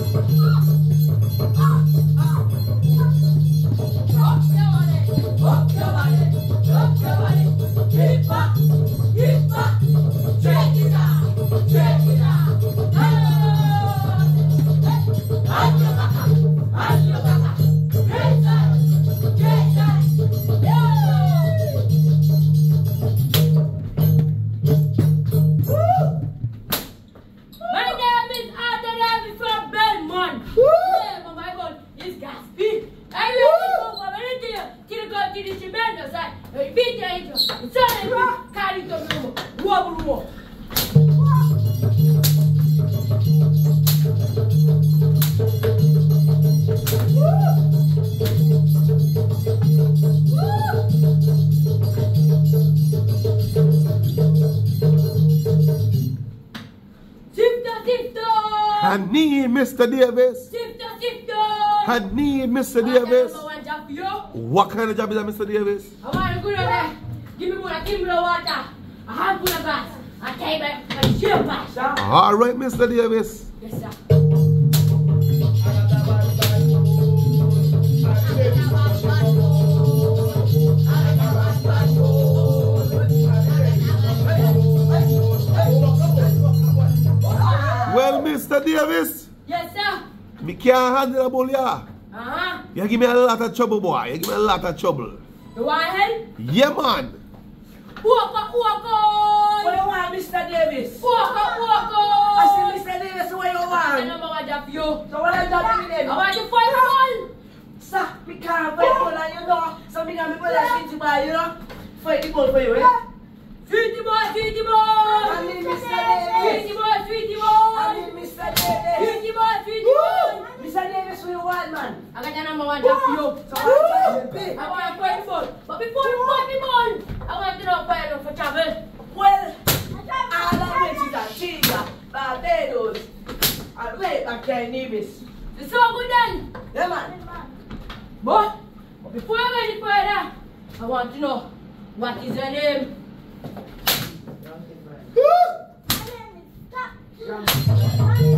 My tremendous side. Beat the angel. I to the. Wobble, wobble. Sifto, sifto. I need Mr. Davis. I need Mr. Davis. got one job for you. What kind of job is that, Mr. Davis? I want to go there. Give me one, give me water. A handful of gas. A table, a chill pass. All right, Mr. Davis. Yes, sir. Well, Mr. Davis, Yes, sir. me can't handle a bull, yeah. You give me a lot of trouble, boy. You give me a lot of trouble. You want help? Yeah, man. Walk up, walk on. What you want, Mr. Davis? Walk up, walk I on. see Mr. Davis, what you I want? number one job for you. So what I'm doing I then? want you fight ball. Sir, we can't fight ball and you know. So we can be brother city boy, you know. Fight the ball for you, eh? Sweetie boy, sweetie boy. I need Mr. Sweetie Davis. boy, sweetie I boy. need Mr. Davis. Sweetie boy, sweetie boy. Mr. Davis, what you want, man? I got your number one job for you. So what I'm trying I want to play the ball. But before you play the ball, I want to know where you for travel. Well, all of it is a Chiga, Barbados, and way back here in Nevis. It's so good then. Yeah, man. But, but before I go any further, I want to know what is your name? Keep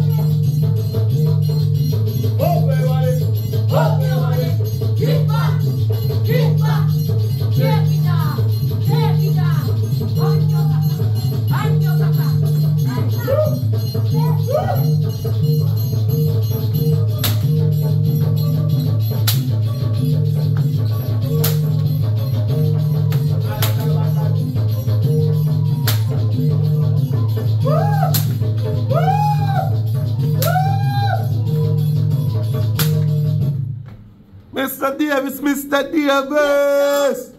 Mr. Davis, Mr. Davis.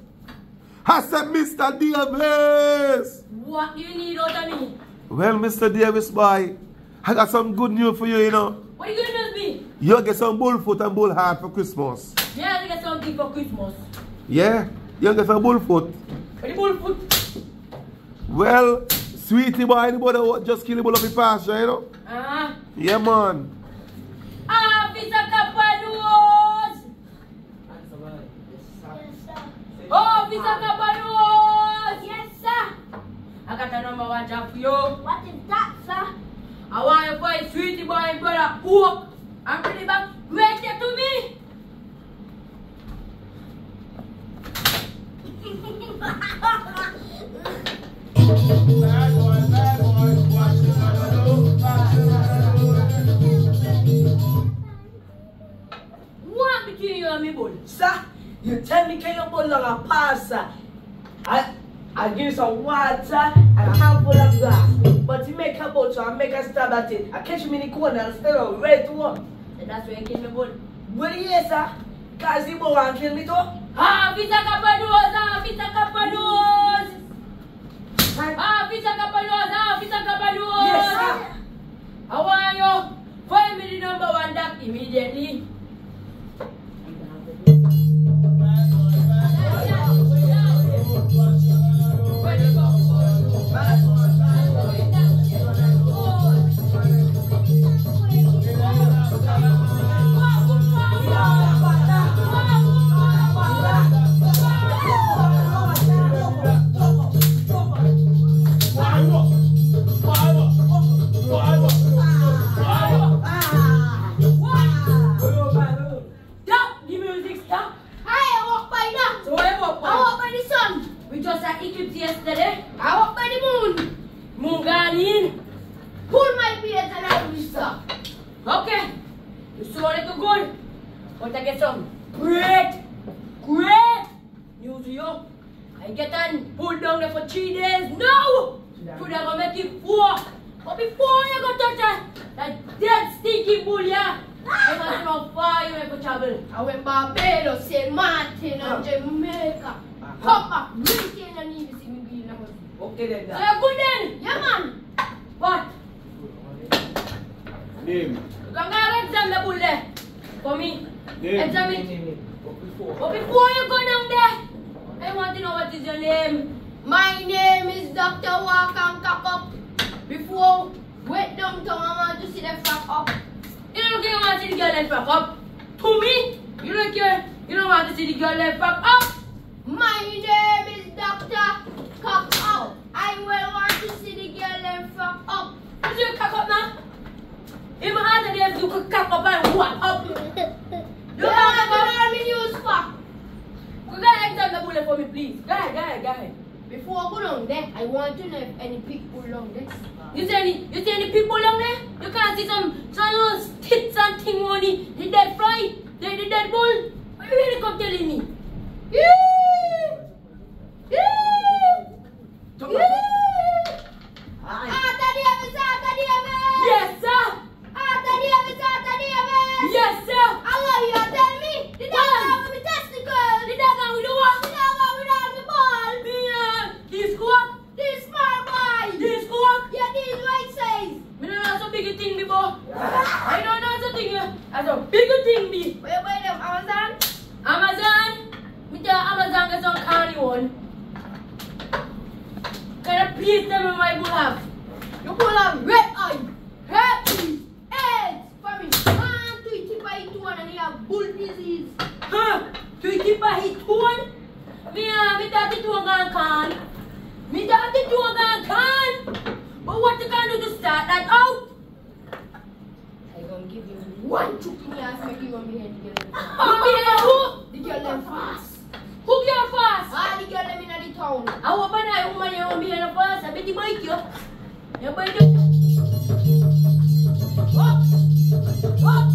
I said, Mr. Davis. What you need out of me? Well, Mr. Davis, boy, I got some good news for you, you know. What are you gonna do with me? You get some bullfoot and bull heart for Christmas. Yeah, I get something for Christmas. Yeah? You get some bullfoot. What the bullfoot? Well, sweetie boy, anybody just kill him up the pasture, you know? Ah, Yeah, man. Officer Capanos! Yes, sir. I got a number one job for you. What is that, sir? I want you to find sweetie boy and brother Hook and bring it back right there to me. What between you and me, bull? Sir, you tell me can you put on a pasta? I I give you some water and a handful of glass. But you make a boat so I make a stab at it. I catch him in the corner and still on ready to run. And that's where you kill me. What is it, sir? Cause he won't kill me too. Officer Capanos! Officer Capanos! Officer Capanos! Officer Capanos! Yes, sir. I want you find me the number one doc immediately. Get some great, great news to. Oh, I get on pulled down there for three days. No! Could I go make it four? But before you go touch that, that dead stinky bull, yeah? I must know far you make for trouble. I went Barbados, St. Martin, and Jamaica. Come back, maintain and even see me being a husband. Okay then. So you're good then? Yeah, man. What? Name. You can go exam the bull there. Coming. Examine. but before you go down there. I want to know what is your name. My name is Dr. Wakan Kakop. Before, wait down to I want to see the fuck up. You don't care want to see the girl them fuck up. To me, you don't care. You don't want to see the girl them fuck up. My name is Dr. Kakop. I will want to see the girl them fuck up. What you cock up now? If I had a you could cock up and what up. Before I there, I want to know if any people down there. You see any, you see any people down there? You can't see some, some little tits and thing on the, the dead fly, the, the dead bull. What you really come telling me? Aye. Arthur Davis, Arthur Davis! Yes, sir. Arthur Davis, Arthur Davis! Yes, sir. I love you, tell me. The dog Why? have me testicles. The dog and with the what? The dog have me all me ball. Me, uh, this squawk, This small boy. this squawk. Yeah, this right size. Me don't know so big a thing before. I don't know so As a big a thing be. Where buy them? Amazon? Amazon. Me tell Amazon get some carny one. Can I please tell me my bull have? You pull up red eye, herpes, AIDS, famine, one, two, three, by two, and you have bull disease. Huh? Tu keep a hit one? Me, uh, me thought it was gone can. Me thought it was gone can. But what you can do to start that out? One chook me ass make you want me head who? The girl them fast. Who girl fast? Ah, the girl them in the town. I hope I woman you want me head fast. I bet you bite you. You bite you. Up! Up!